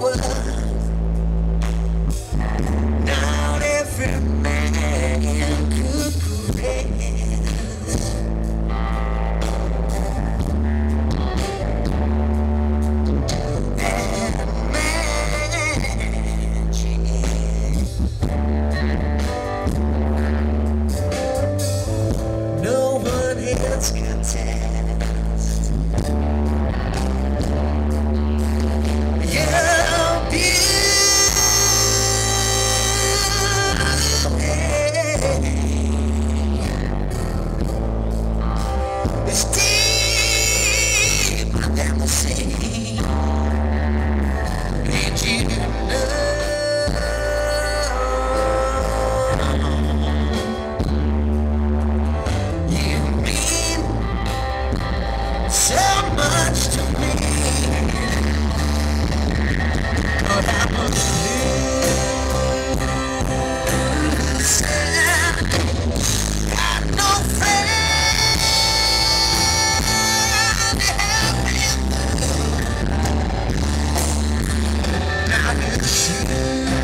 world I need to see.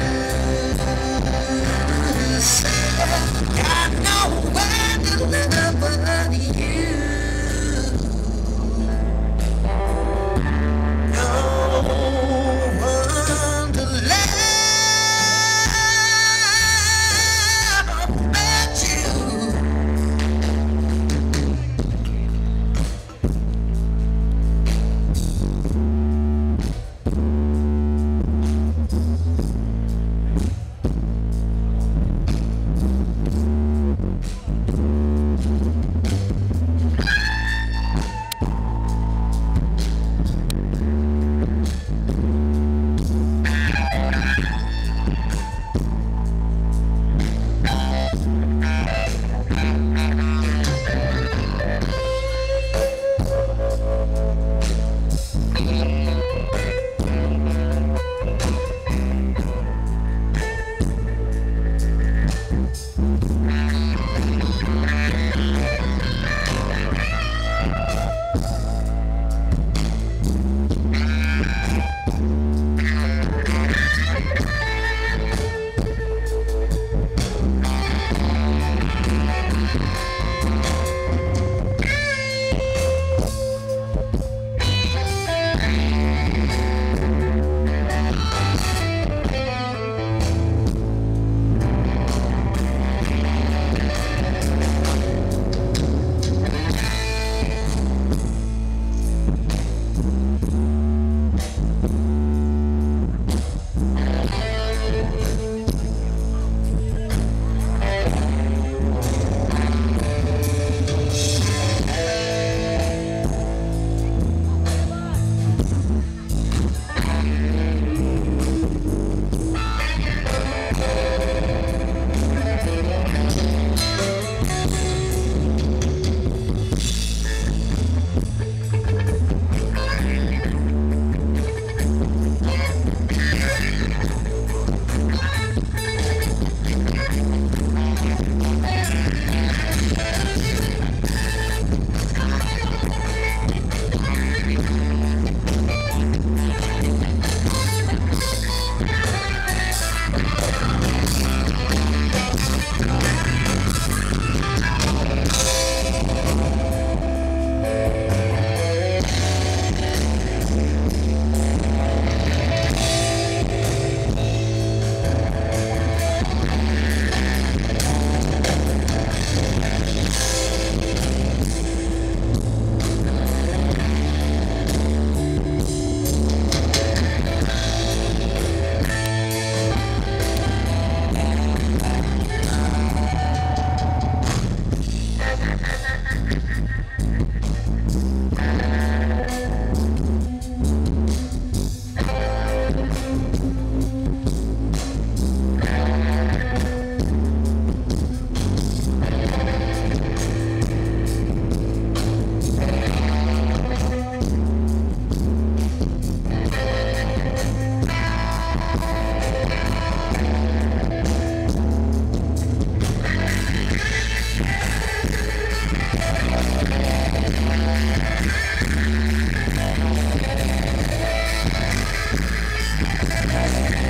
Yeah.